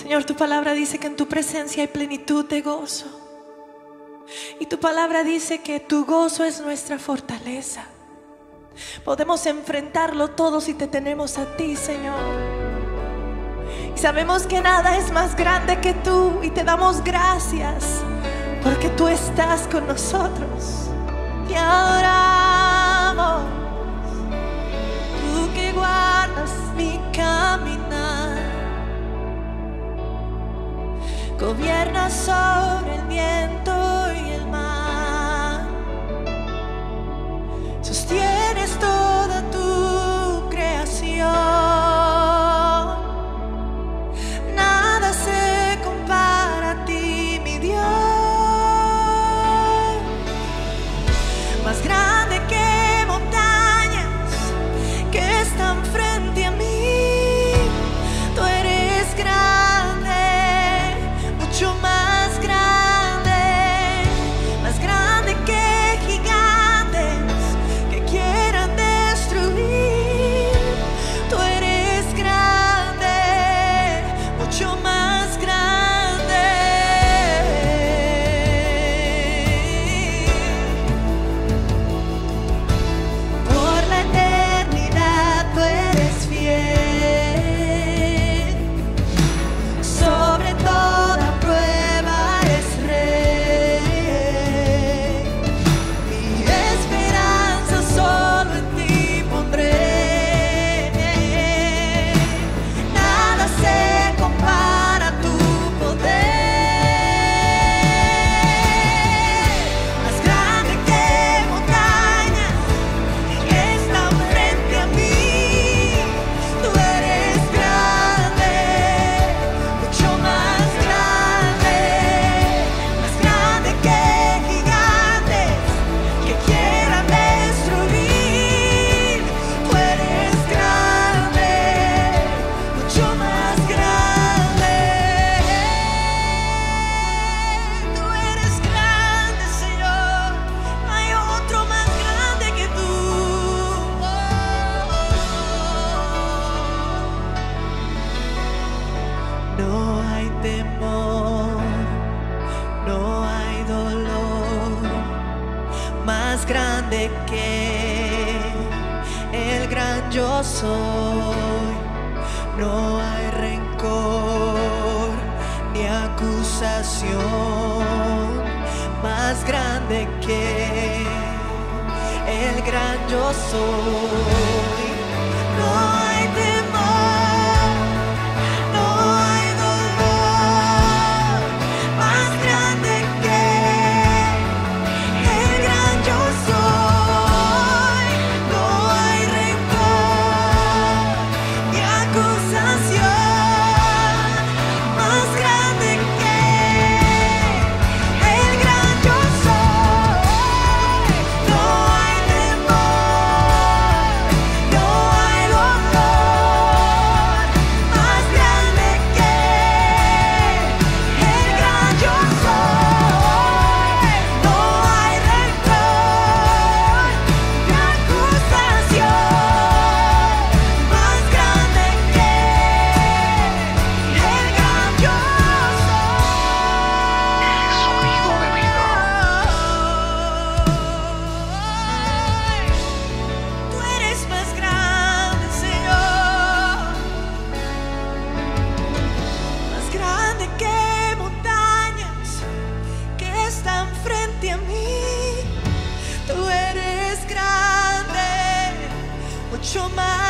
Señor, tu palabra dice que en tu presencia hay plenitud de gozo. Y tu palabra dice que tu gozo es nuestra fortaleza. Podemos enfrentarlo todo si te tenemos a ti, Señor. Y sabemos que nada es más grande que tú y te damos gracias porque tú estás con nosotros. Te adoramos. gobierna sobre el viento y el mar. no hay dolor más grande que el gran yo soy. No hay rencor ni acusación más grande que el gran yo soy. 초만